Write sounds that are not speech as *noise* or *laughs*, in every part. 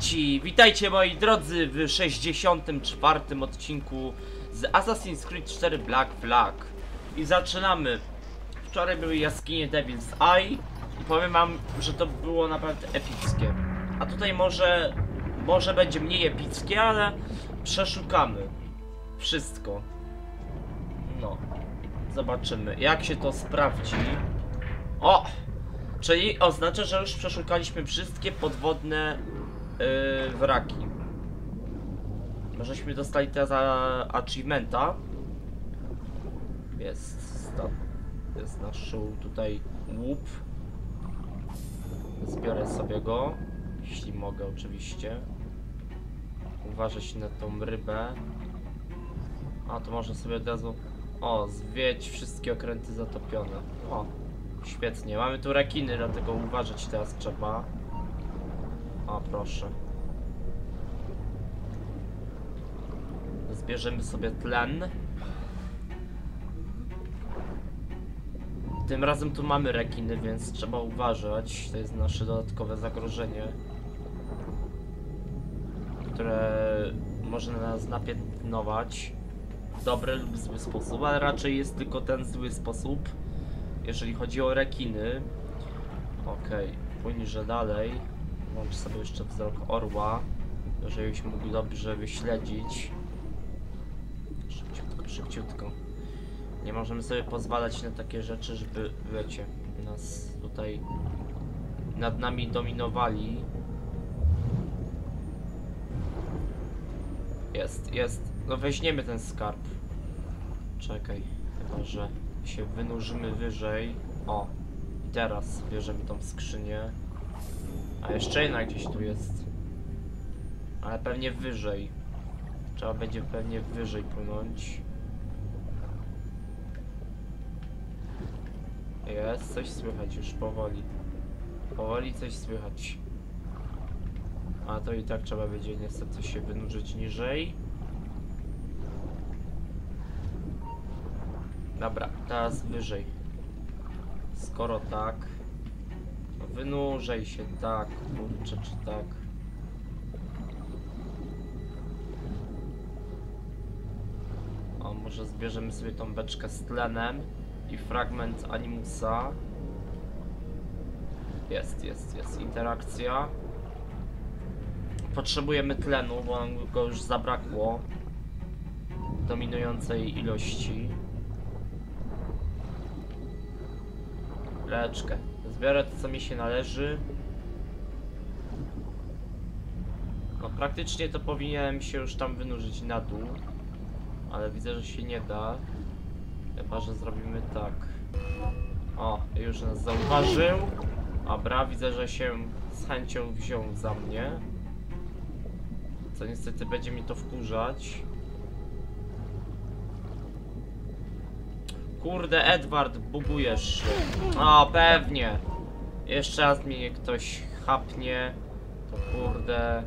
piraci! Witajcie moi drodzy w 64 odcinku z Assassin's Creed 4 Black Flag. I zaczynamy. Wczoraj były jaskinie Devil's Eye i powiem wam, że to było naprawdę epickie. A tutaj może, może będzie mniej epickie, ale przeszukamy wszystko. No, zobaczymy jak się to sprawdzi. O! Czyli oznacza, że już przeszukaliśmy wszystkie podwodne yy, wraki. Możeśmy dostali teraz achievementa. Jest sta- jest nasz tutaj łup. Zbiorę sobie go, jeśli mogę oczywiście. Uważać na tą rybę. A to można sobie od razu... O, zwiedź wszystkie okręty zatopione. O, Świetnie, mamy tu rekiny, dlatego uważać teraz trzeba. O, proszę. Zbierzemy sobie tlen. Tym razem tu mamy rekiny, więc trzeba uważać. To jest nasze dodatkowe zagrożenie. Które może na nas napiętnować w dobry lub zły sposób, ale raczej jest tylko ten zły sposób jeżeli chodzi o rekiny. Okej, okay. dalej. Włącz sobie jeszcze wzrok orła, żebyś mógł dobrze wyśledzić. Szybciutko, szybciutko. Nie możemy sobie pozwalać na takie rzeczy, żeby, wiecie, nas tutaj nad nami dominowali. Jest, jest. No weźmiemy ten skarb. Czekaj, chyba że się wynurzymy wyżej. O, i teraz bierzemy tą skrzynię. A jeszcze jedna gdzieś tu jest. Ale pewnie wyżej. Trzeba będzie pewnie wyżej płynąć. Jest, coś słychać już powoli. Powoli coś słychać. A to i tak trzeba będzie niestety się wynurzyć niżej. Dobra, teraz wyżej. Skoro tak. To wynurzej się, tak, kurczę, czy tak. O, może zbierzemy sobie tą beczkę z tlenem i fragment animusa. Jest, jest, jest interakcja. Potrzebujemy tlenu, bo nam go już zabrakło. Dominującej ilości. Leczkę. Zbiorę to, co mi się należy. No praktycznie to powinienem się już tam wynurzyć na dół. Ale widzę, że się nie da. Chyba, że zrobimy tak. O, już nas zauważył. Dobra, widzę, że się z chęcią wziął za mnie. Co niestety będzie mi to wkurzać. Kurde, Edward, bugujesz się. O, pewnie. Jeszcze raz mnie ktoś chapnie. To kurde.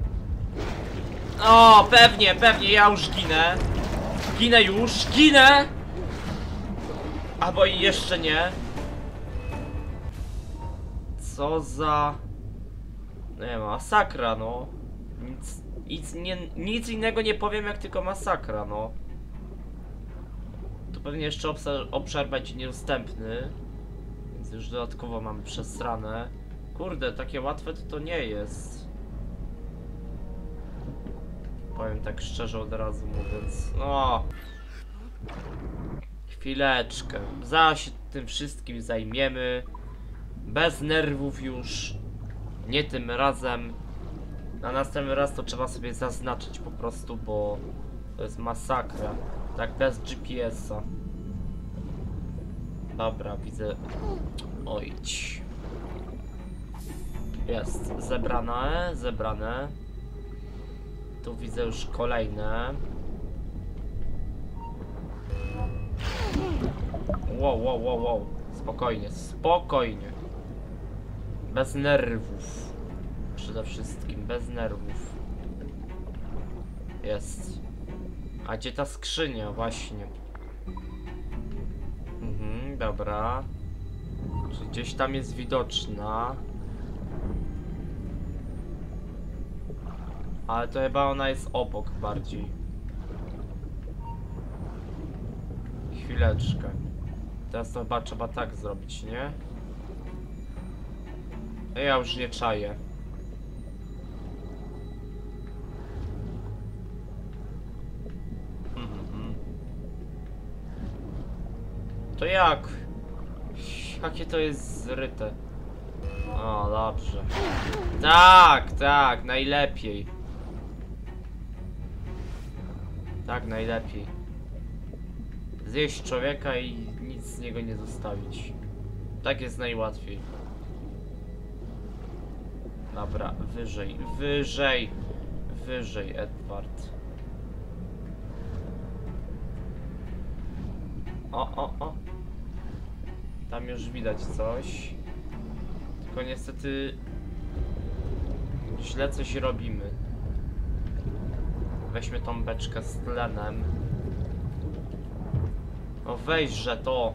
O, pewnie, pewnie, ja już ginę. Ginę już, ginę! Albo i jeszcze nie. Co za... Nie, masakra, no. Nic, nic, nie, nic innego nie powiem, jak tylko masakra, no. Tu pewnie jeszcze obszar, obszar będzie niedostępny. Już dodatkowo mamy przesrane. Kurde, takie łatwe to, to nie jest. Powiem tak szczerze od razu mówiąc. No. Chwileczkę. Zaraz się tym wszystkim zajmiemy. Bez nerwów już. Nie tym razem. Na następny raz to trzeba sobie zaznaczyć po prostu, bo to jest masakra. Tak bez GPS-a. Dobra, widzę. Ojdź. Jest. Zebrane, zebrane. Tu widzę już kolejne. Wow, wow, wow, wow. Spokojnie, spokojnie. Bez nerwów. Przede wszystkim, bez nerwów. Jest. A gdzie ta skrzynia? Właśnie. Dobra. Czy gdzieś tam jest widoczna? Ale to chyba ona jest obok bardziej. Chwileczkę. Teraz to chyba trzeba tak zrobić, nie? Ja już nie czaję. To jak? Jakie to jest zryte? O, dobrze. Tak, tak, najlepiej. Tak, najlepiej. Zjeść człowieka i nic z niego nie zostawić. Tak jest najłatwiej. Dobra, wyżej, wyżej, wyżej, Edward. O, o. Tam już widać coś. Tylko niestety źle coś robimy. Weźmy tą beczkę z tlenem. No weźże to.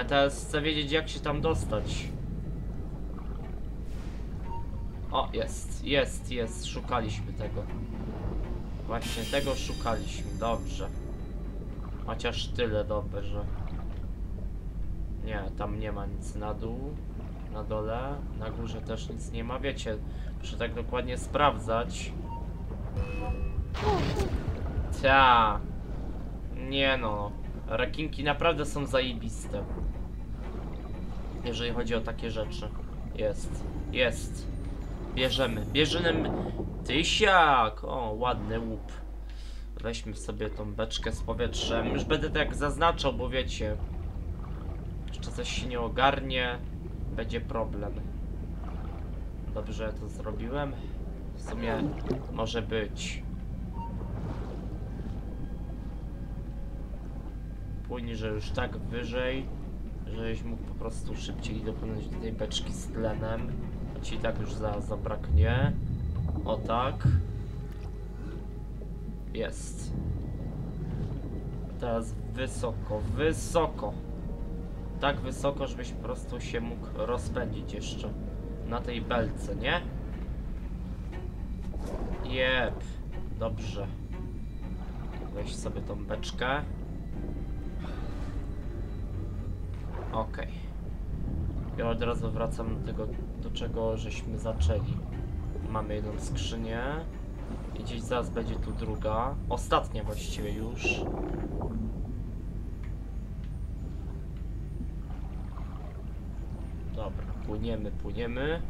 A teraz chcę wiedzieć jak się tam dostać. O, jest, jest, jest. Szukaliśmy tego. Właśnie tego szukaliśmy, dobrze. Chociaż tyle dobrze. Nie, tam nie ma nic na dół. Na dole, na górze też nic nie ma. Wiecie, muszę tak dokładnie sprawdzać. Ta. Nie no. Rekinki naprawdę są zajebiste. Jeżeli chodzi o takie rzeczy. Jest. Jest. Bierzemy. Bierzemy tysiak. O, ładny łup. Weźmy sobie tą beczkę z powietrzem. Już będę tak zaznaczał, bo wiecie. Jeszcze coś się nie ogarnie. Będzie problem. Dobrze to zrobiłem. W sumie może być. Płyń, że już tak wyżej, żebyś mógł po prostu szybciej dopłynąć do tej beczki z tlenem. A ci tak już zaraz zabraknie. O tak. Jest. Teraz wysoko, wysoko. Tak wysoko, żebyś po prostu się mógł rozpędzić jeszcze. Na tej belce, nie? Jep. Dobrze. Weź sobie tą beczkę. Okej. Ja od razu wracam do tego, do czego żeśmy zaczęli. Mamy jedną skrzynię. I gdzieś zaraz będzie tu druga. Ostatnia właściwie już. Dobra, płyniemy, płyniemy.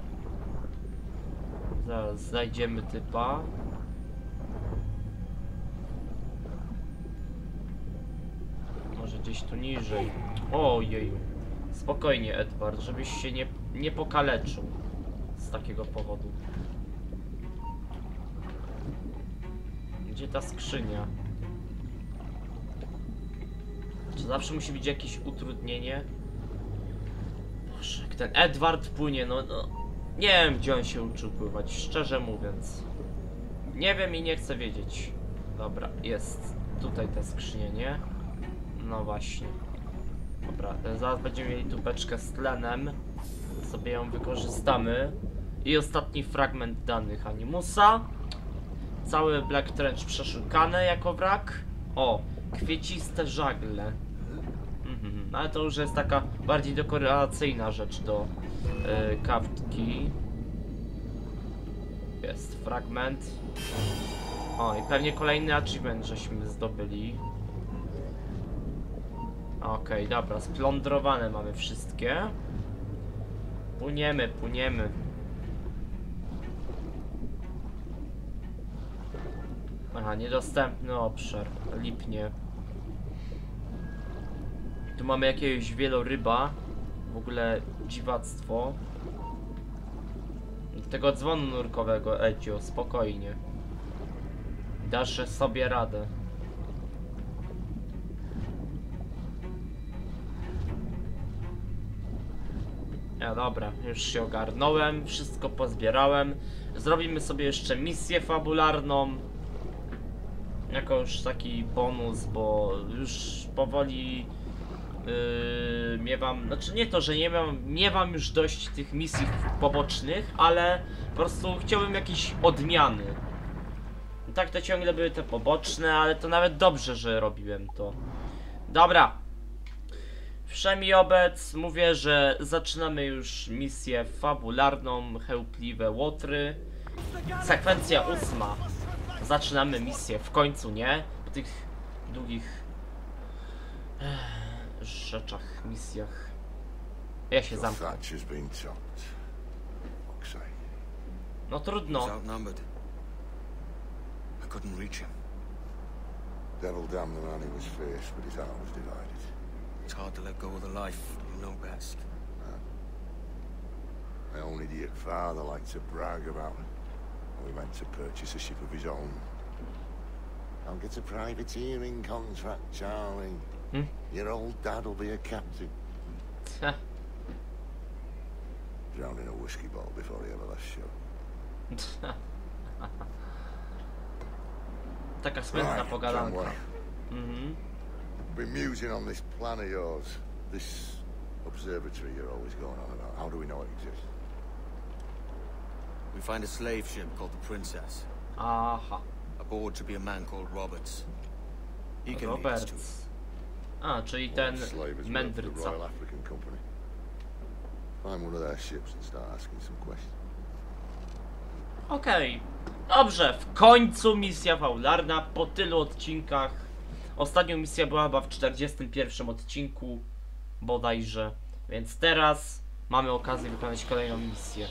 Zaraz znajdziemy typa. Może gdzieś tu niżej. Ojej. Spokojnie, Edward, żebyś się nie, nie pokaleczył z takiego powodu. Gdzie ta skrzynia? Czy zawsze musi być jakieś utrudnienie? Boże, ten Edward płynie, no, no... Nie wiem, gdzie on się uczył pływać, szczerze mówiąc. Nie wiem i nie chcę wiedzieć. Dobra, jest tutaj ta skrzynia, nie? No właśnie. Dobra, e, zaraz będziemy mieli tu beczkę z tlenem. Sobie ją wykorzystamy. I ostatni fragment danych Animusa. Cały Black Trench przeszukany jako wrak. O, kwieciste żagle. Mhm, no ale to już jest taka bardziej dekoracyjna rzecz do yy. Jest fragment. O, i pewnie kolejny achievement żeśmy zdobyli. Okej, dobra, splądrowane mamy wszystkie. Płyniemy, płyniemy. Aha, niedostępny obszar. Lipnie. Tu mamy jakiegoś wieloryba. W ogóle dziwactwo. Tego dzwonu nurkowego, Ecio, spokojnie. Dasz sobie radę. Ja dobra, już się ogarnąłem, wszystko pozbierałem. Zrobimy sobie jeszcze misję fabularną. Jako już taki bonus, bo już powoli Yy, miewam, znaczy nie to, że nie mam, nie mam już dość tych misji pobocznych, ale po prostu chciałbym jakieś odmiany. Tak to ciągle były te poboczne, ale to nawet dobrze, że robiłem to. Dobra. Wszemi obec mówię, że zaczynamy już misję fabularną, chełpliwe łotry. Sekwencja ósma. Zaczynamy misję w końcu, nie? Po tych długich eh, rzeczach, misjach. Ja się zamknę. No trudno. outnumbered. I couldn't reach him. Devil damn the man, he was fierce, but his heart was divided. It's hard to let go of the life you know best. My own idiot father liked to brag about it. We meant to purchase a ship of his own. I'll get a privateering contract, Charlie. Hmm? Your old dad'll be a captain. Drowned in a whiskey bottle before he ever left shore. *laughs* Taka smętna Right, pogadanka. Mhm. Been musing on this plan of yours. This observatory you're always going on about. How do we know it exists? We find a slave ship called the Princess. Aha. Aboard should be a man called Roberts. He can lead us to it. Roberts. A, czyli ten mędrca. Royal African Company. Find one of their ships and start asking some questions. Okej. Dobrze, w końcu misja faularna po tylu odcinkach. Ostatnia misja była chyba w 41 odcinku bodajże. Więc teraz mamy okazję wykonać kolejną misję.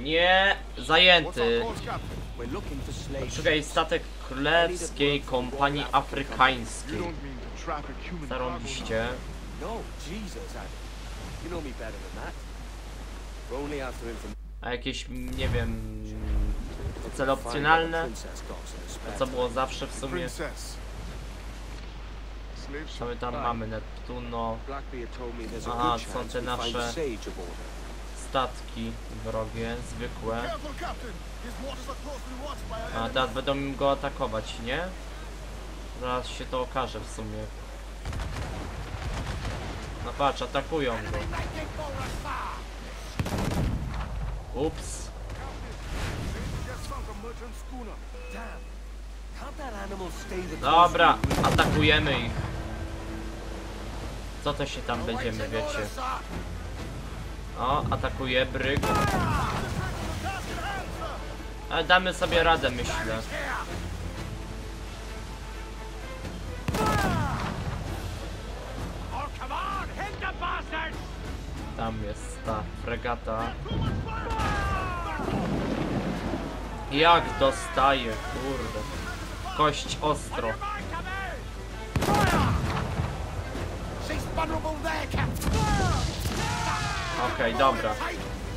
Nie, zajęty. Szukaj statek Królewskiej Kompanii Afrykańskiej. Zarąbiście. No. A jakieś, nie wiem, cele opcjonalne? Co było zawsze w sumie? Co my tam mamy? Neptuno, Aha, są te nasze-. Statki wrogie, zwykłe. A teraz będą go atakować, nie? Zaraz się to okaże w sumie. No patrz, atakują go. Ups. Dobra, atakujemy ich. Co to się tam będziemy, wiecie? O, atakuje bryk. Ale damy sobie radę, myślę. Tam jest ta fregata. Jak dostaje, kurde. Kość ostro. She's vulnerable there, Captain. Okej, dobra.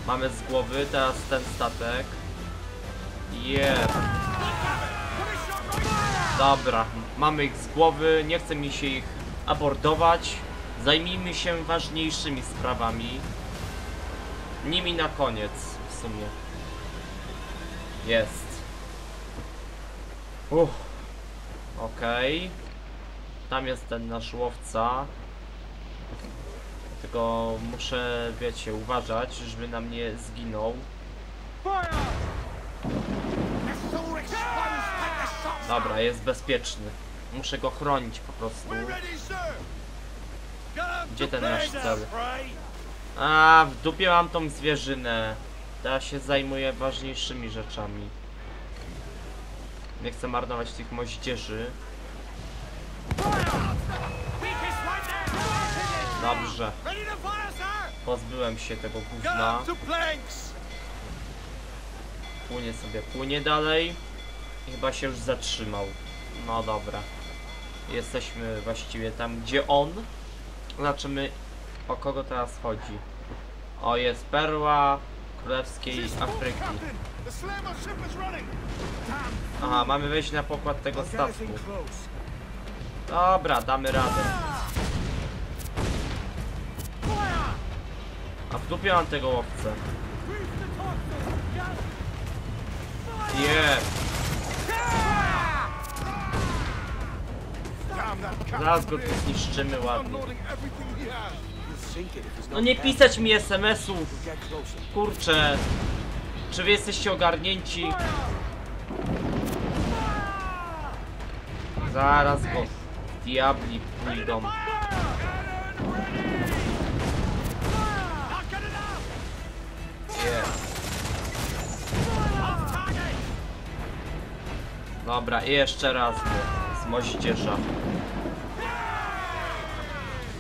Mamy z głowy, teraz ten statek. Jeb. Dobra, mamy ich z głowy, nie chce mi się ich abordować. Zajmijmy się ważniejszymi sprawami. Nimi na koniec, w sumie. Jest. Uff. Okej. Tam jest ten nasz łowca. Tylko muszę, wiecie, uważać, żeby nam nie zginął. Dobra, jest bezpieczny. Muszę go chronić po prostu. Gdzie ten nasz cel? A, w dupie mam tą zwierzynę. Teraz się zajmuję ważniejszymi rzeczami. Nie chcę marnować tych moździerzy. Dobrze, pozbyłem się tego gówna. Płynie sobie, płynie dalej. I chyba się już zatrzymał. No dobra. Jesteśmy właściwie tam, gdzie on. Zobaczymy, o kogo teraz chodzi. O, jest perła królewskiej Afryki. Aha, mamy wejść na pokład tego statku. Dobra, damy radę. A w dupie mam tego łowcę. Captain. Zaraz go tu zniszczymy ładnie. No nie pisać mi SMS-ów, kurczę. Czy wy jesteście ogarnięci? Zaraz go diabli pójdą. Not good enough. Jest. Off target. Dobra, i jeszcze raz z moździerza.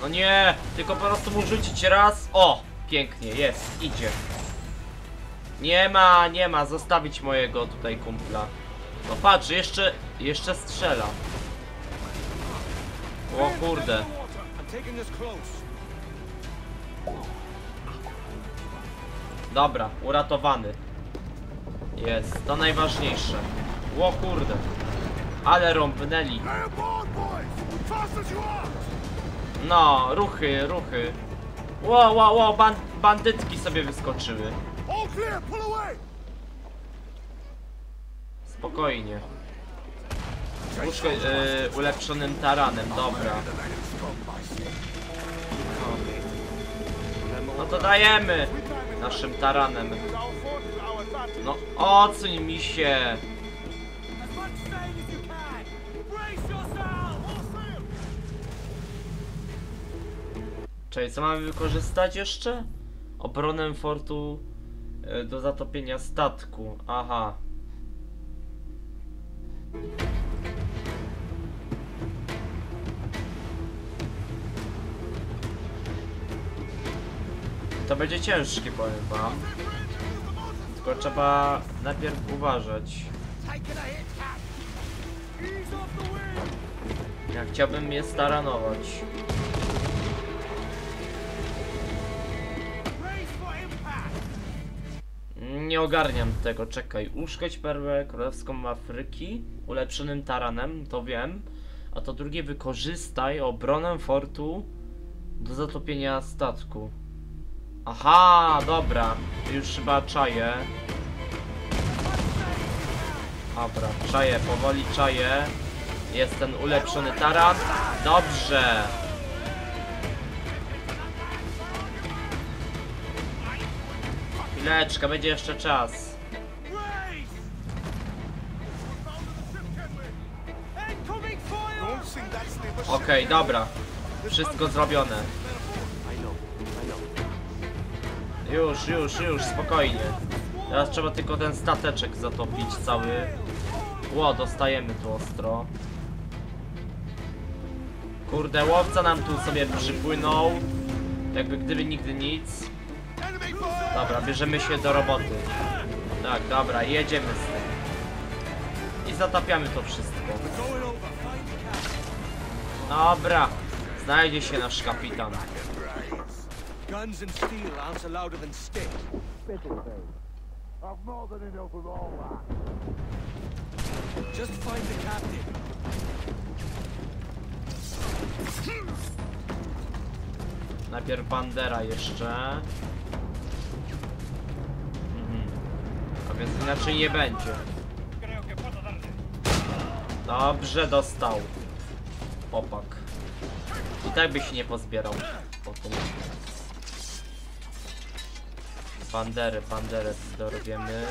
No nie, tylko po prostu mu rzucić raz. O, pięknie, jest, idzie. Nie ma, nie ma, zostawić mojego tutaj kumpla. No patrz, jeszcze, jeszcze strzela. O kurde. Dobra, uratowany. Jest, to najważniejsze. O kurde. Ale rąbnęli. No, ruchy, ruchy. Ło, ło, ło, ban bandytki sobie wyskoczyły. Spokojnie. Łóżko yy, ulepszonym taranem, dobra. No to dajemy naszym taranem. No, odsuń mi się. Czyli co mamy wykorzystać jeszcze? Obronę fortu y, do zatopienia statku. Aha. To będzie ciężkie, powiem wam. Tylko trzeba najpierw uważać. Ja chciałbym je staranować. Nie ogarniam tego, czekaj. Uszkodź perłę królewską Afryki ulepszonym taranem, to wiem. A to drugie, wykorzystaj obronę fortu do zatopienia statku. Aha, dobra. Już chyba czaję. Dobra, czaję, powoli czaję. Jest ten ulepszony taran. Dobrze. Chwileczkę, będzie jeszcze czas. Okej, ship. dobra. Wszystko zrobione. Już, już, już, spokojnie. Teraz trzeba tylko ten stateczek zatopić cały. Ło, dostajemy tu ostro. Kurde, łowca nam tu sobie przypłynął. Jakby gdyby nigdy nic. Dobra, bierzemy się do roboty. Tak, dobra, jedziemy z tym. I zatapiamy to wszystko. Dobra, znajdzie się nasz kapitan. Guns and steel answer louder than stick. I've more than enough of all that. Just find the captain. Najpierw bandera jeszcze. Mhm. A więc inaczej nie będzie. Dobrze dostał. Opak. I tak by się nie pozbierał potem. Bandery, banderę dorwiemy.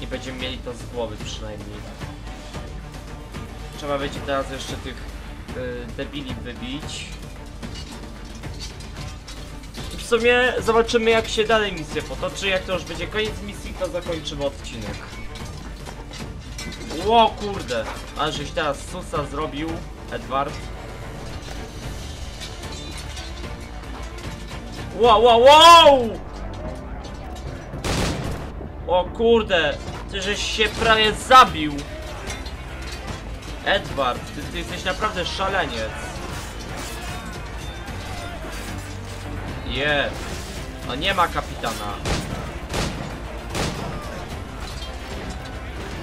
I będziemy mieli to z głowy przynajmniej. Trzeba będzie teraz jeszcze tych y, debili wybić. I w sumie zobaczymy jak się dalej misja potoczy. Jak to już będzie koniec misji, to zakończymy odcinek. Ło kurde! A żeś teraz susa zrobił, Edward. Wow, wow, wow! O kurde! Ty żeś się prawie zabił! Edward, ty, ty jesteś naprawdę szaleniec. Jest. No nie ma kapitana.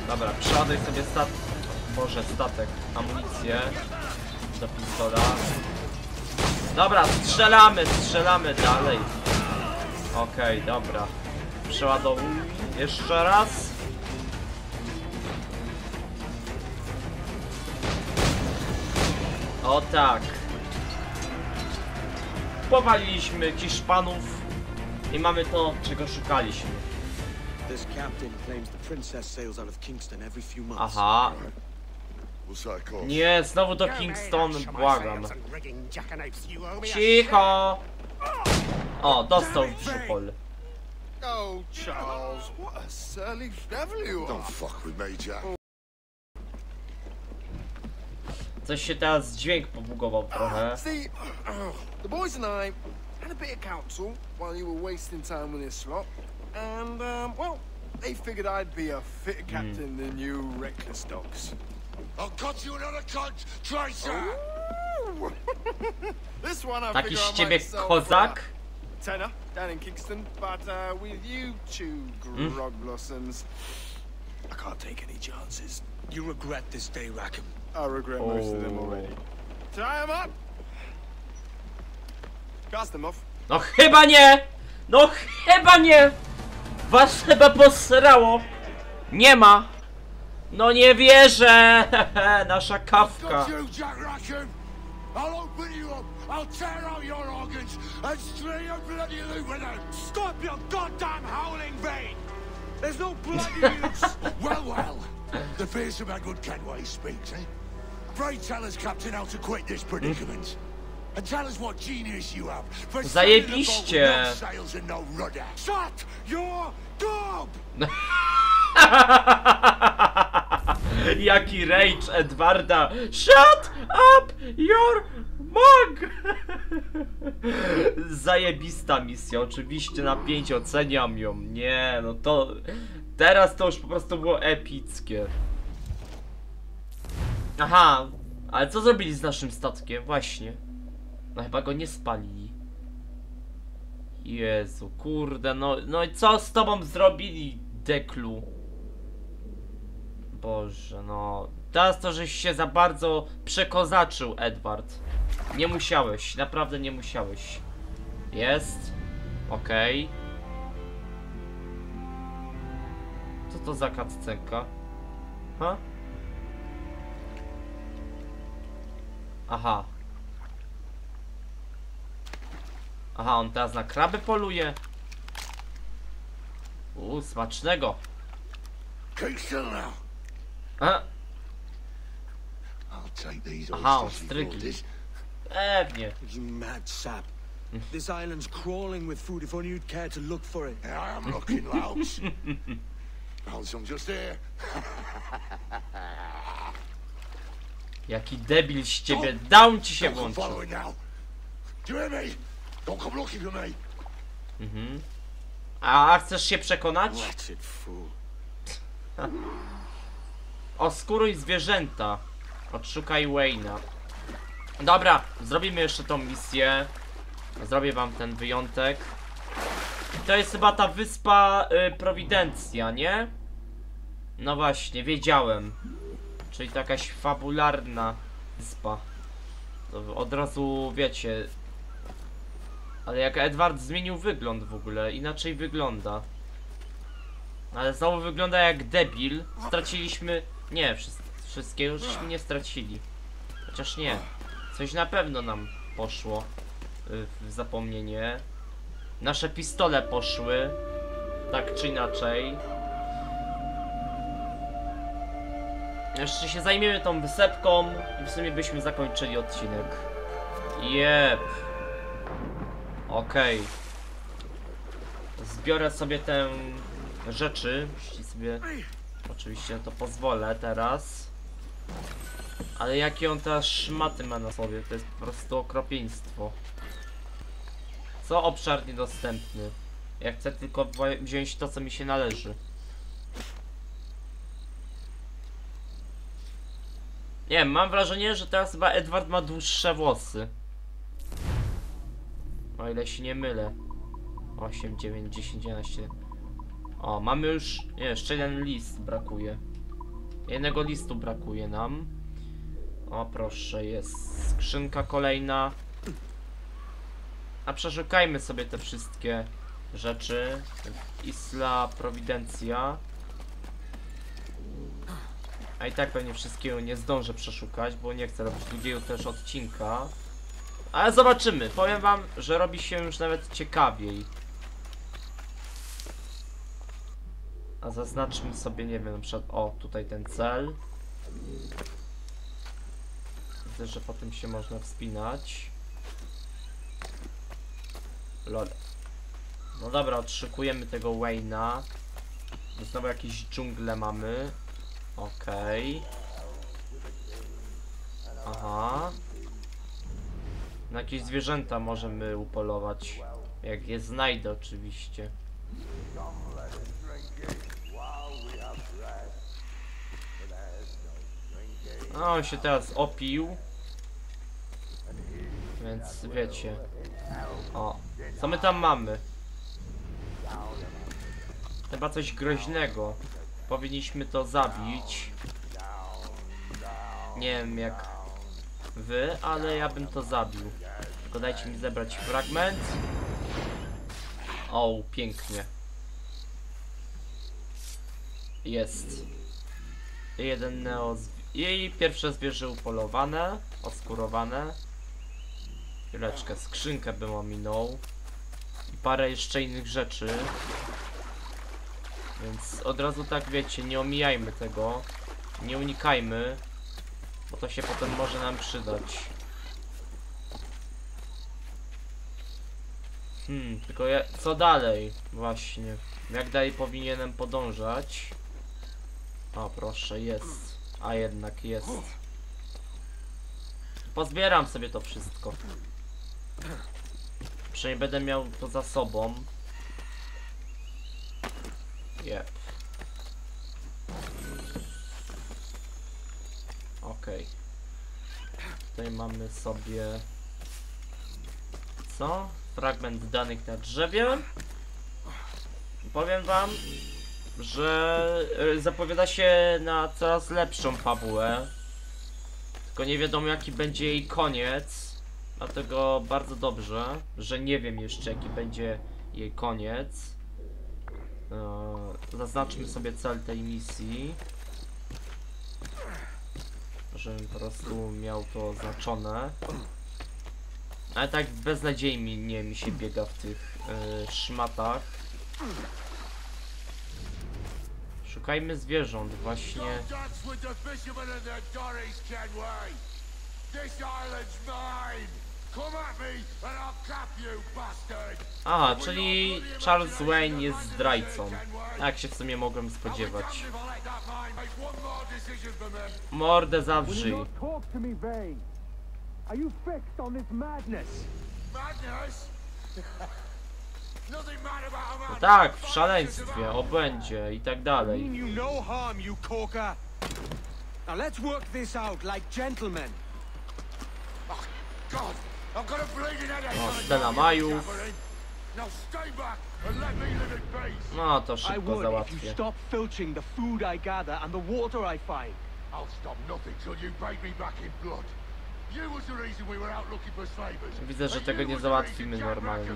Dobra, przeładuj sobie stat... Boże, statek. Amunicję. Do pistola. Dobra, strzelamy, strzelamy dalej. Okej, okay, dobra. Przeładowuj jeszcze raz. O tak. Powaliliśmy Hiszpanów i mamy to, czego szukaliśmy. Aha. Nie, znowu do Kingston, błagam. Cicho! O, dostał w brzuchol. Oh, Charles, what a surly devil you are. Don't fuck with me, Jack. Coś się teraz dźwięk pobugował trochę. See, the boys and I had a bit of counsel while you were wasting time with this slot, and um, well, they figured I'd be a fitter captain than you reckless dogs. *laughs* Taki z ciebie kozak? a tenner down in Kingston, but uh, with you two grog blossoms, I can't take any chances. You regret this day, Rackham. I regret most of them Oh. already. Tie them up. Cast them off. No chyba nie! No chyba nie! Was chyba posrało! Nie ma! No nie wierzę! *laughs* Nasza kawka. I'll open you up, I'll tear out your organs, and string your bloody loot with them! Stop your goddamn howling! There's no bloody *laughs* use. Well, well, the fearsome Edward Kenway speaks, eh? Pray tell us, Captain, how to quit this predicament. And tell us what genius you have for Zajebiście. no sails and no rudder. Shut your! *laughs* Jaki rage Edwarda! Shut up your mug! *laughs* Zajebista misja, oczywiście na 5 oceniam ją. Nie, no to... Teraz to już po prostu było epickie. Aha, ale co zrobili z naszym statkiem? Właśnie. No chyba go nie spalili. Jezu, kurde, no, no i co z tobą zrobili, Deklu? Boże, no. Teraz to, żeś się za bardzo przekozaczył, Edward. Nie musiałeś, naprawdę nie musiałeś. Jest. Okej. Co to za kaccenka? Ha? Aha. Aha, on teraz na kraby poluje. Uuu, smacznego. A, Aha, oysters stryki. pewnie. This island's crawling with food if only you'd care to look for it. I am looking, Louts. Found some just here. Jaki debil z ciebie. Down ci się włączył. Do you hear me? Don't come looking for me. A, a chcesz się przekonać? Wretched *laughs* fool. Oskóruj zwierzęta. Odszukaj Wayne'a. Dobra, zrobimy jeszcze tą misję. Zrobię wam ten wyjątek. To jest chyba ta wyspa y, Prowidencja, nie? No właśnie, wiedziałem. Czyli to jakaś fabularna wyspa. To od razu wiecie. Ale jak Edward zmienił wygląd w ogóle, inaczej wygląda. Ale znowu wygląda jak debil. Straciliśmy. Nie, wszys- wszystkiego żeśmy nie stracili. Chociaż nie. Coś na pewno nam poszło y, w zapomnienie. Nasze pistole poszły. Tak czy inaczej. Jeszcze się zajmiemy tą wysepką i w sumie byśmy zakończyli odcinek. Jep. Okej. Zbiorę sobie te rzeczy, jeśli sobie oczywiście to pozwolę teraz. Ale jakie on teraz szmaty ma na sobie, to jest po prostu okropieństwo. Co obszar niedostępny? Ja chcę tylko wziąć to, co mi się należy. Nie mam wrażenie, że teraz chyba Edward ma dłuższe włosy. O ile się nie mylę. 8, 9, 10, 11. O, mamy już. Nie, jeszcze jeden list brakuje. Jednego listu brakuje nam. O, proszę, jest skrzynka kolejna. A przeszukajmy sobie te wszystkie rzeczy. Isla Providencia. A i tak pewnie wszystkiego nie zdążę przeszukać, bo nie chcę robić drugiego też odcinka. Ale zobaczymy. Powiem wam, że robi się już nawet ciekawiej. A zaznaczmy sobie, nie wiem, na przykład, o, tutaj ten cel. Widzę, że po tym się można wspinać. Lol. No dobra, odszukujemy tego Wayna. Znowu jakieś dżungle mamy. Okej. Aha. Na jakieś zwierzęta możemy upolować. Jak je znajdę oczywiście. A on się teraz opił. Więc wiecie. O, co my tam mamy? Chyba coś groźnego. Powinniśmy to zabić. Nie wiem jak wy, ale ja bym to zabił. Tylko dajcie mi zebrać fragment. O, pięknie. Jest. Jeden neo... I pierwsze zwierzę upolowane, oskurowane. Chwileczkę, skrzynkę bym ominął. I parę jeszcze innych rzeczy. Więc od razu tak wiecie, nie omijajmy tego. Nie unikajmy. Bo to się potem może nam przydać. Hmm, tylko ja, co dalej? Właśnie. Jak dalej powinienem podążać? O, proszę, jest. A jednak jest. Pozbieram sobie to wszystko. Przynajmniej będę miał to za sobą. Jep. Okej. Tutaj mamy sobie... Co? Fragment danych na drzewie. Powiem wam, że e, zapowiada się na coraz lepszą fabułę. Tylko nie wiadomo jaki będzie jej koniec. Dlatego bardzo dobrze, że nie wiem jeszcze jaki będzie jej koniec. Eee, zaznaczmy sobie cel tej misji. Żebym po prostu miał to oznaczone. Ale tak beznadziejnie nie mi się biega w tych e, szmatach. Szukajmy zwierząt właśnie. Kenway! This island's mine! Aha, czyli Charles Wayne jest zdrajcą. Jak się w sumie mogłem spodziewać. Mordę zawrzyj. Are you fixed on this madness? Madness? *laughs* Nothing mad about a No man. tak, w szaleństwie, obłędzie i tak dalej. you no harm, you corker. Now let's work this out like gentlemen. Oh, God, O, goddamn Majów. No to I szybko would if you załatwię. stop filching the food I gather and the water I find. I'll stop nothing till you bathe me back in blood. You was the reason we were out looking for slavers. Widzę, że tego nie załatwimy normalnie.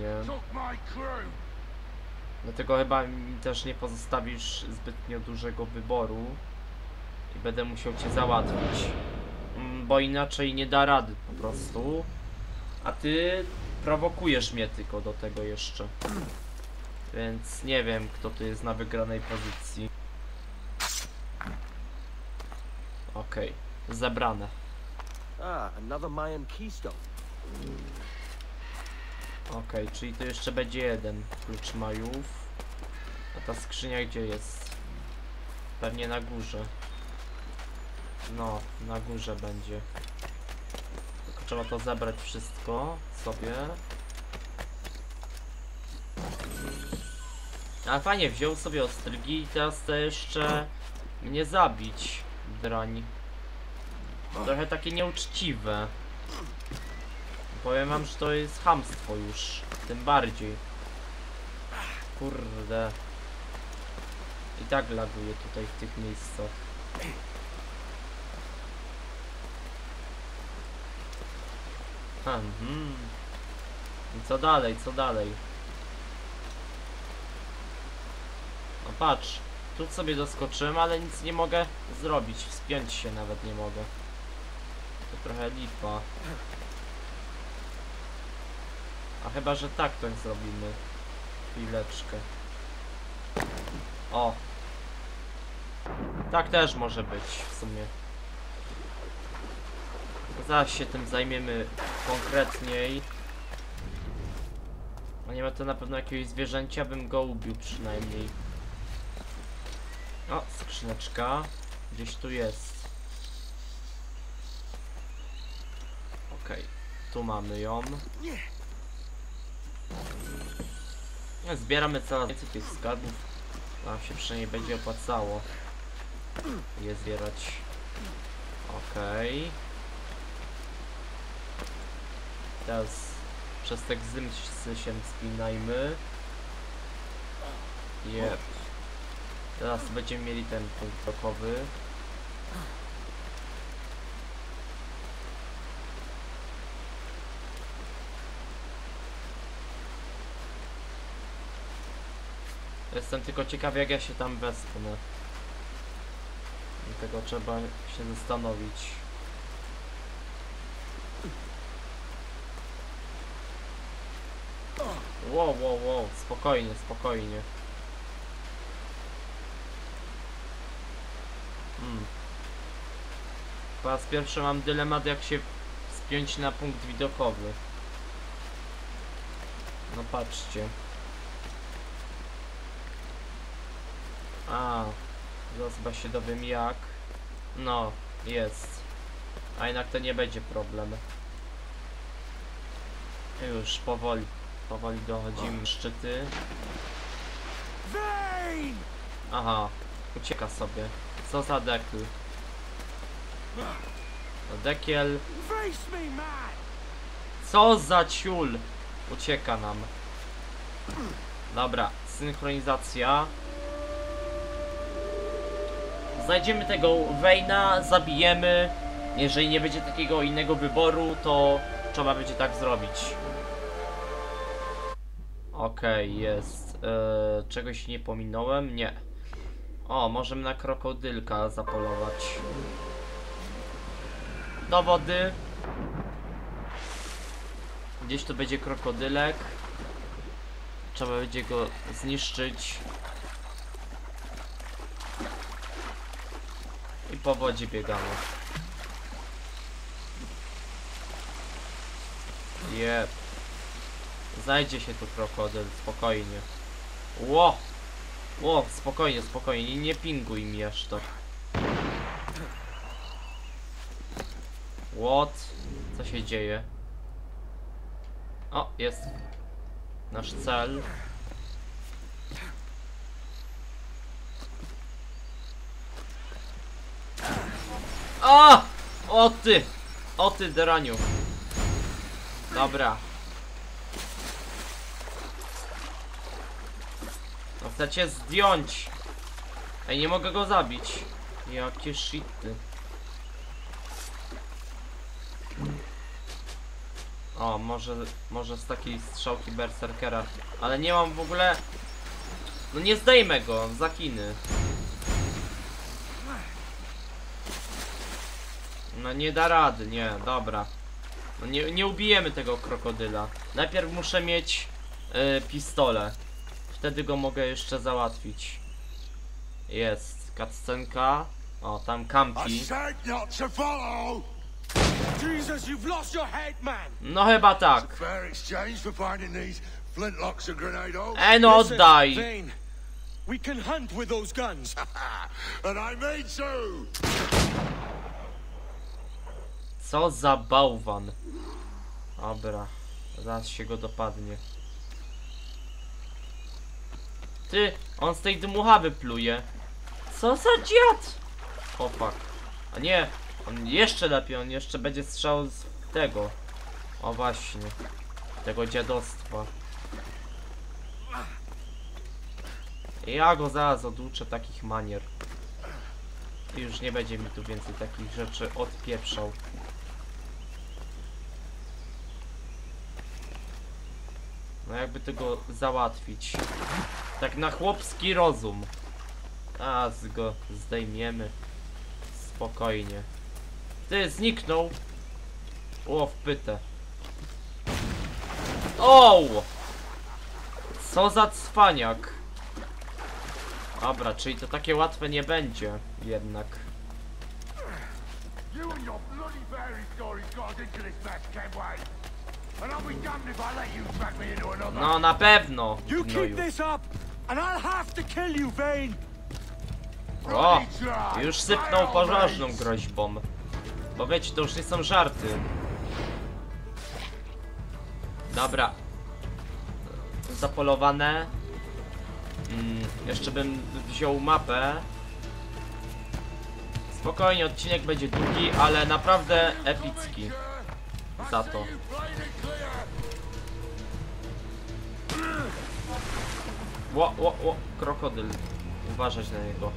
Dlatego chyba mi też nie pozostawisz zbytnio dużego wyboru. I będę musiał cię załatwić. Mm, Bo inaczej nie da rady po prostu. A ty prowokujesz mnie tylko do tego jeszcze. Więc nie wiem, kto tu jest na wygranej pozycji. Okej, zebrane. Ah, another Mayan keystone. Okej, czyli to jeszcze będzie jeden klucz Majów. A ta skrzynia gdzie jest? Pewnie na górze. No, na górze będzie. Trzeba to zebrać wszystko sobie. A fajnie, wziął sobie ostrygi i teraz chce jeszcze mnie zabić, drań. Trochę takie nieuczciwe. Powiem wam, że to jest hamstwo już. Tym bardziej. Kurde. I tak laguje tutaj w tych miejscach. Mhm. I co dalej, co dalej? No patrz. Tu sobie doskoczyłem, ale nic nie mogę zrobić. Wspiąć się nawet nie mogę. To trochę lipa. A chyba, że tak to zrobimy. Chwileczkę. O. Tak też może być w sumie. Zaraz się tym zajmiemy konkretniej. A nie ma to na pewno jakiegoś zwierzęcia, bym go ubił przynajmniej. O, skrzyneczka. Gdzieś tu jest. Okej, tu mamy ją. No, Zbieramy coraz więcej tych skarbów. Nam się przynajmniej będzie opłacało je zbierać. Okej. Teraz przez te gzymsy się spinajmy. Jep. Teraz będziemy mieli ten punkt blokowy. Jestem tylko ciekaw jak ja się tam wespnę. Dlatego trzeba się zastanowić. Wow, wow, wow, spokojnie, spokojnie. Hmm. Po raz pierwszy mam dylemat jak się spiąć na punkt widokowy. No patrzcie. A, zaraz chyba się dowiem jak. No, jest. A jednak to nie będzie problem. Już powoli, powoli dochodzimy szczyty. Aha, ucieka sobie. Co za dekl? No dekiel. Face me, man! Co za ciul! Ucieka nam. Dobra, synchronizacja. Znajdziemy tego Wayna, zabijemy. Jeżeli nie będzie takiego innego wyboru, to trzeba będzie tak zrobić. Okej, jest. Eee, czegoś nie pominąłem? Nie. O, możemy na krokodylka zapolować. Do wody. Gdzieś tu będzie krokodylek. Trzeba będzie go zniszczyć. I po wodzie biegamy. Jep. Znajdzie się tu krokodyl, spokojnie. Ło! Ło, spokojnie, spokojnie, nie pinguj mi jeszcze. What? Co się dzieje? O, jest nasz cel. O! O ty! O ty draniu. Dobra. No chcecie zdjąć. Ej, nie mogę go zabić. Jakie shity. O, może, może z takiej strzałki berserkera. Ale nie mam w ogóle... No nie zdejmę go, za kiny. No nie da rady, nie, dobra. No nie, nie ubijemy tego krokodyla. Najpierw muszę mieć y, pistole. Wtedy go mogę jeszcze załatwić. Jest, cutscenka. O, tam kampi. No chyba tak. E no oddaj! We can hunt with those guns. *laughs* and I mean to! Co za bałwan. Dobra, zaraz się go dopadnie. Ty, on z tej dmuchawy pluje. Co za dziad? O fuck. A nie, on jeszcze lepiej, on jeszcze będzie strzał z tego. O właśnie. Tego dziadostwa. Ja go zaraz oduczę takich manier. I już nie będzie mi tu więcej takich rzeczy odpieprzał. No jakby tego załatwić. Tak na chłopski rozum. A, go zdejmiemy. Spokojnie. Ty, zniknął. O, wpytę. O! Co za cwaniak. Dobra, czyli to takie łatwe nie będzie jednak. You and your bloody fairy stories got into this mess, Kenway. No na pewno. You gnoju. keep this up, and I'll have to kill you, Vane! O! Już sypnął pożarną groźbą. Bo wiecie, to już nie są żarty. Dobra. Zapolowane. Mm, jeszcze bym wziął mapę. Spokojnie, odcinek będzie długi, ale naprawdę epicki. Za to. Ło, ło, ło, krokodyl. Uważać na niego.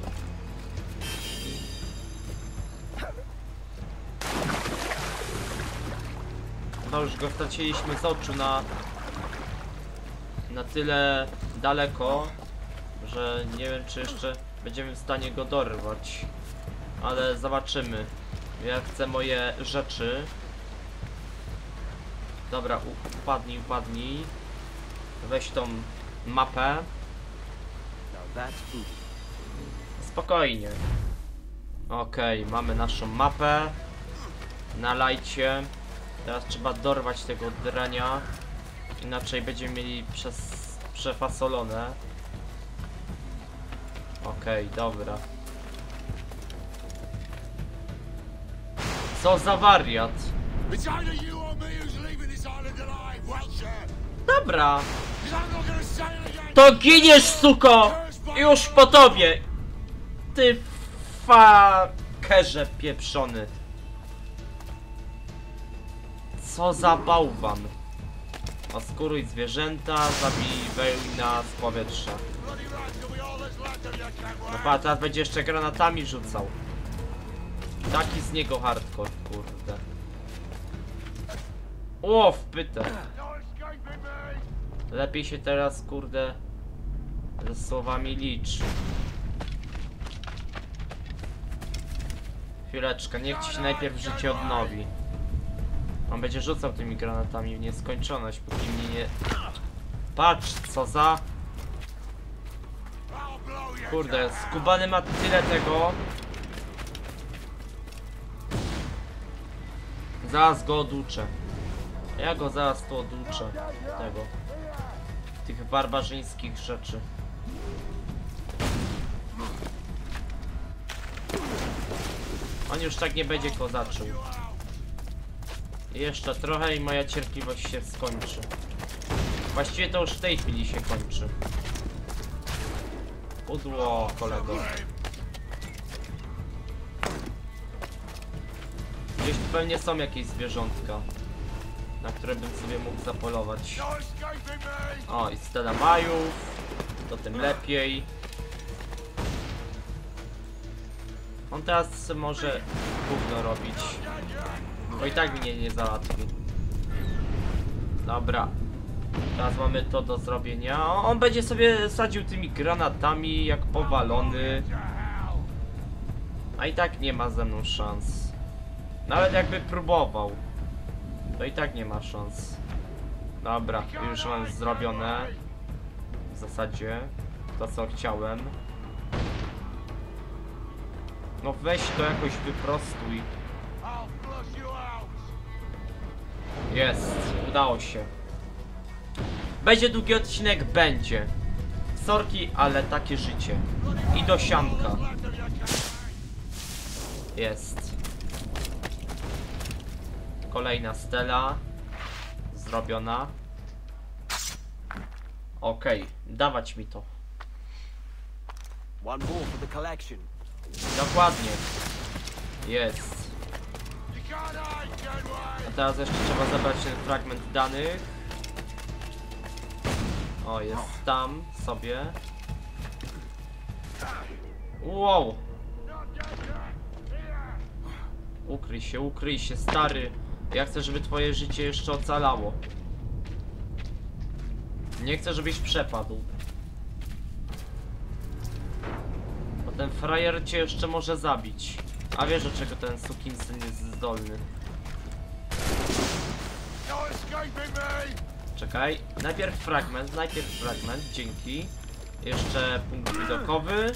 No już go straciliśmy z oczu na na tyle daleko, że nie wiem czy jeszcze będziemy w stanie go dorwać. Ale zobaczymy. Ja chcę moje rzeczy. Dobra, upadnij, upadnij. Weź tą mapę. Spokojnie. Okej, mamy naszą mapę. Nalajcie. Teraz trzeba dorwać tego drania. Inaczej będziemy mieli przez przefasolone. Okej, dobra. Co za wariat? Dobra, to giniesz, suko! Już po tobie! Ty fakerze pieprzony. Co za bałwan. Oskuruj zwierzęta, zabij wełna z powietrza. No pa, teraz będzie jeszcze granatami rzucał. Taki z niego hardcore, kurde. O, me. Lepiej się teraz, kurde, ze słowami licz. Chwileczkę, niech ci się najpierw życie odnowi. On będzie rzucał tymi granatami w nieskończoność, póki mnie nie... Patrz, co za... Kurde, skubany ma tyle tego. Zaraz go oduczę. Ja go zaraz tu oduczę. Tego. Tych barbarzyńskich rzeczy. On już tak nie będzie kozaczył. Jeszcze trochę i moja cierpliwość się skończy. Właściwie to już w tej chwili się kończy. Udło, kolego. Gdzieś tu pewnie są jakieś zwierzątka, na które bym sobie mógł zapolować. O, i stada majów, to tym lepiej. On teraz może gówno robić, bo i tak mnie nie załatwi. Dobra. Teraz mamy to do zrobienia. On będzie sobie sadził tymi granatami jak powalony. A i tak nie ma ze mną szans. Nawet jakby próbował. To i tak nie ma szans. Dobra, już mam zrobione. W zasadzie. To co chciałem. No weź to jakoś wyprostuj. Jest, udało się. Będzie długi odcinek, będzie. Sorki, ale takie życie. I do sianka. Jest. Kolejna stela. Zrobiona. Okej, dawać mi to. Dokładnie. Jest. A teraz jeszcze trzeba zebrać ten fragment danych. O, jest tam sobie. Wow! Ukryj się, ukryj się, stary. Ja chcę, żeby twoje życie jeszcze ocalało. Nie chcę, żebyś przepadł. Bo Ten frajer cię jeszcze może zabić. A wiesz do czego ten sukinsyn jest zdolny. Czekaj, najpierw fragment, najpierw fragment, dzięki. Jeszcze punkt widokowy.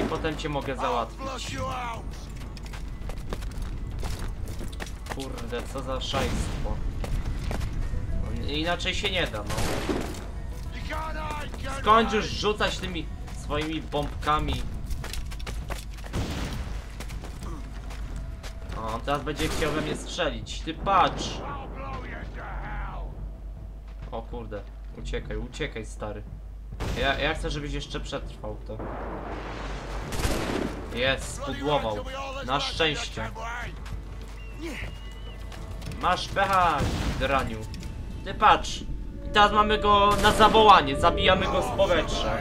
I potem cię mogę załatwić. Kurde, co za szajstwo. Inaczej się nie da, no. Skończ już rzucać tymi swoimi bombkami. O, teraz będzie chciał we mnie strzelić. Ty patrz! O kurde, uciekaj, uciekaj stary. Ja, ja chcę, żebyś jeszcze przetrwał to. Jest, spudłował. Na szczęście. Masz pecha, draniu. Ty patrz. I teraz mamy go na zawołanie, zabijamy go z powietrza.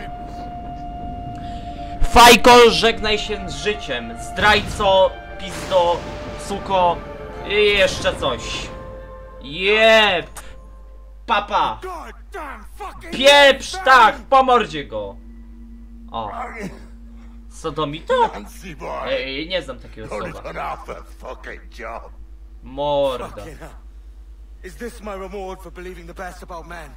Fajko, żegnaj się z życiem. Zdrajco, pizdo, suko i jeszcze coś. Jep! Papa! Pieprz, tak! Po mordzie go! O, boy. Ej, nie znam takiego słowa. Morda. Fucking hell. Is this my reward for believing the best about men?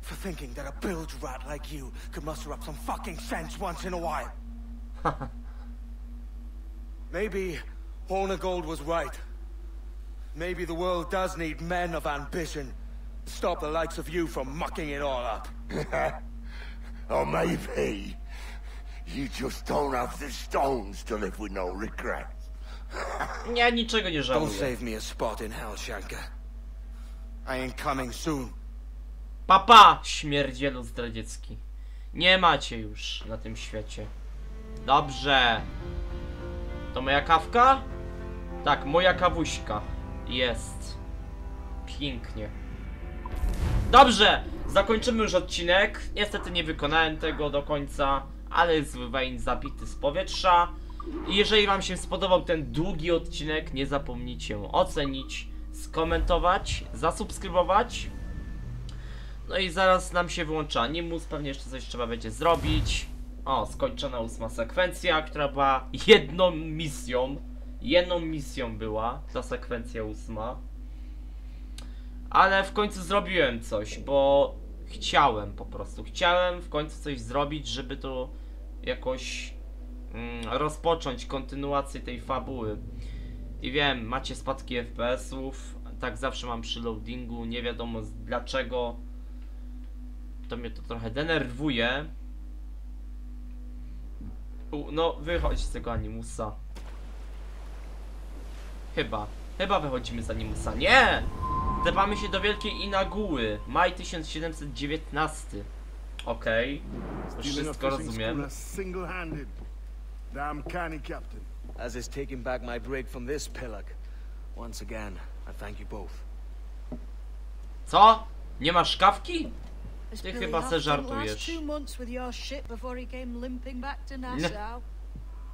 For thinking that a bilge rat like you could muster up some fucking sense once in a while? *laughs* Maybe Hornigold was right. Maybe the world does need men of ambition to stop the likes of you from mucking it all up. *laughs* Or maybe you just don't have the stones to live with no regrets. *laughs* Ja niczego nie Don't save me a spot in hell, Shanka. I ain't coming soon. Papa, śmierdzielu zdradziecki. Nie macie już na tym świecie. Dobrze. To moja kawka? Tak, moja kawuśka. Jest. Pięknie. Dobrze, zakończymy już odcinek. Niestety nie wykonałem tego do końca, ale jest Wayne zabity z powietrza. I jeżeli wam się spodobał ten długi odcinek, nie zapomnijcie ocenić, skomentować, zasubskrybować. No i zaraz nam się wyłącza animus, pewnie jeszcze coś trzeba będzie zrobić. O, skończona ósma sekwencja, która była jedną misją. Jedną misją była ta sekwencja ósma. Ale w końcu zrobiłem coś, bo chciałem po prostu. Chciałem w końcu coś zrobić, żeby to jakoś mm, rozpocząć kontynuację tej fabuły. I wiem, macie spadki FPS-ów, tak zawsze mam przy loadingu, nie wiadomo dlaczego. To mnie to trochę denerwuje. U, no, wychodź z tego animusa. Chyba. Chyba wychodzimy z animusa. Nie! Tepamy się do wielkiej inaguły. Maj 1719. Okej. Już a wszystko rozumiem. Damn canny captain. As is taking back my brig from this pillock. Once again, I thank you both. Co? Nie masz kawki? This Ty chyba se żartujesz. last two months with your ship before he came limping back to Nassau.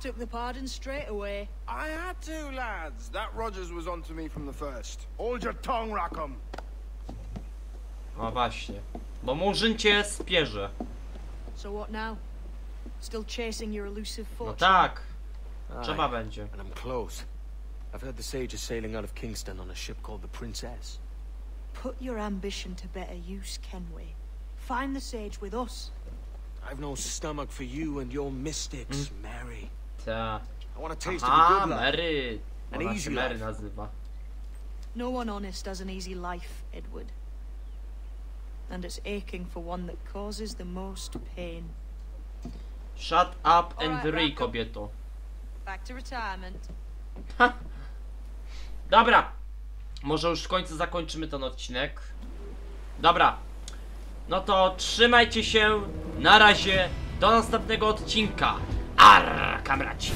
Took the pardon straight away. I had to, lads. That Rogers was onto me from the first. Hold your tongue, Rackham. No właśnie. Bo Murzyn cię spierze. So what now? Still chasing your elusive No fortune? tak. Aye, Trzeba będzie. And I'm close. I've heard the sage is sailing out of Kingston on a ship called the Princess. Put your ambition to better use, Kenway. Find the sage with us. I've no stomach for you and your mystics, hmm. Mary. Ta. I want a taste of A, the good life. Mary. An Ona easy Mary life. nazywa. No one honest has an easy life, Edward. And it's aching for one that causes the most pain. Shut up and Alright, ryj, Rackham. kobieto. Back to retirement. Dobra. Może już w końcu zakończymy ten odcinek. Dobra. No to trzymajcie się. Na razie. Do następnego odcinka. Arr, kamraci.